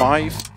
five